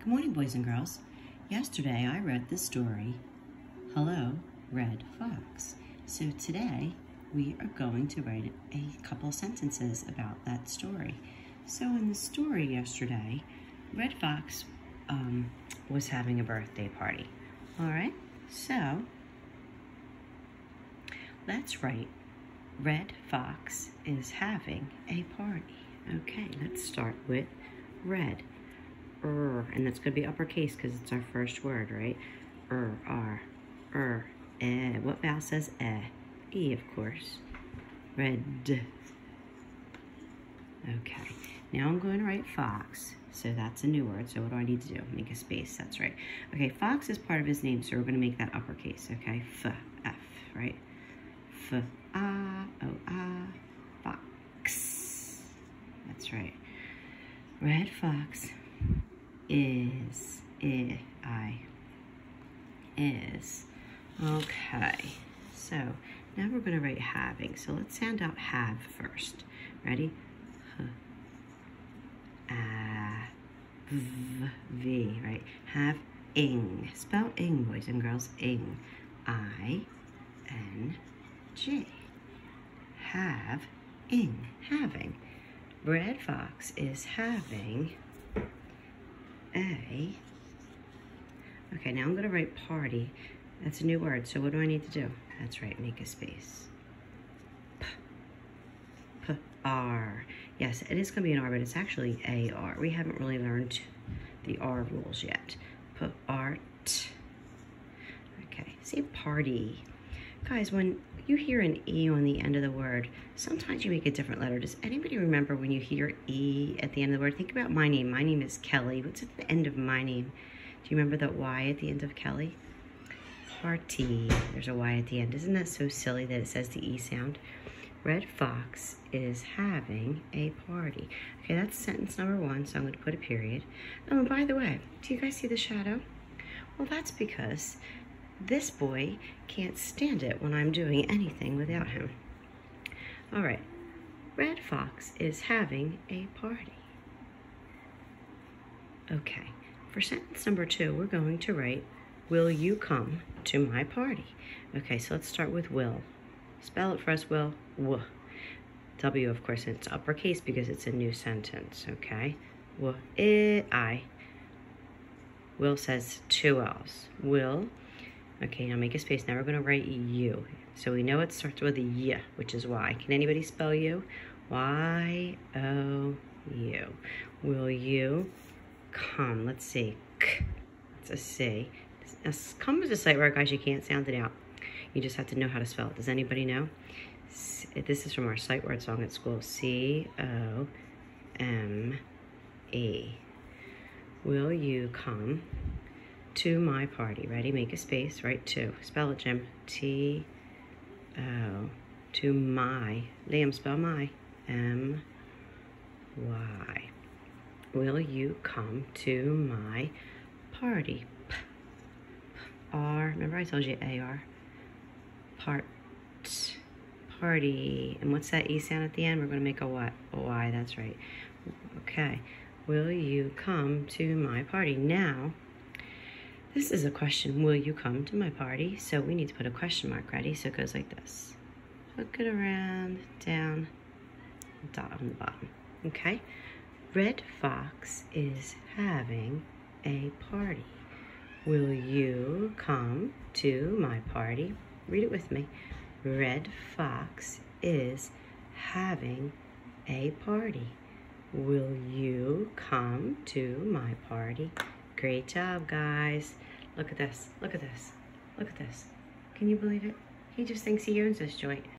Good morning, boys and girls. Yesterday I read the story, Hello, Red Fox. So today we are going to write a couple sentences about that story. So in the story yesterday, Red Fox um, was having a birthday party. All right, so let's write Red Fox is having a party. Okay, let's start with red er, and that's going to be uppercase because it's our first word, right? Er, r, er, eh. What vowel says eh? E, of course. Red. Okay, now I'm going to write fox. So that's a new word. So what do I need to do? Make a space. That's right. Okay, fox is part of his name, so we're going to make that uppercase. Okay, f, f, right? F, a, o, a, fox. That's right. Red fox is, I, I, is. Okay, so now we're going to write having. So let's sound out have first. Ready? H, a, v, v, right? Have ing. Spell ing, boys and girls. Ing. I, N, G. Have ing. Having. Red Fox is having a. Okay, now I'm to write party. That's a new word, so what do I need to do? That's right, make a space. P. P. R. Yes, it is to be an R, but it's actually A. R. We haven't really learned the R rules yet. P. R. T. Okay, say party. Guys, when you hear an E on the end of the word, sometimes you make a different letter. Does anybody remember when you hear E at the end of the word? Think about my name. My name is Kelly. What's at the end of my name? Do you remember that Y at the end of Kelly? Party. There's a Y at the end. Isn't that so silly that it says the E sound? Red Fox is having a party. Okay, that's sentence number one, so I'm going to put a period. Oh, and by the way, do you guys see the shadow? Well, that's because this boy can't stand it when I'm doing anything without him. All right, Red Fox is having a party. Okay, for sentence number two, we're going to write, Will you come to my party? Okay, so let's start with will. Spell it for us, Will. W. W, of course, it's uppercase because it's a new sentence, okay? W, I. Will says two L's. Will Okay, now make a space. Now we're going to write U. So we know it starts with a Y, which is Y. Can anybody spell U? Y-O-U. Will you come? Let's see. K. It's a C. Come is a sight word, guys. You can't sound it out. You just have to know how to spell it. Does anybody know? This is from our sight word song at school. C-O-M-E. Will you come? To my party. Ready? Make a space. Write to. Spell it, Jim. T O. To my. Liam, spell my. M Y. Will you come to my party? P, R. Remember I told you A R. Part. Party. And what's that E sound at the end? We're going to make a what? A Y. That's right. Okay. Will you come to my party? Now, this is a question, will you come to my party? So we need to put a question mark, ready? So it goes like this. Hook it around, down, dot on the bottom, okay? Red Fox is having a party. Will you come to my party? Read it with me. Red Fox is having a party. Will you come to my party? Great job, guys. Look at this. Look at this. Look at this. Can you believe it? He just thinks he owns this joint.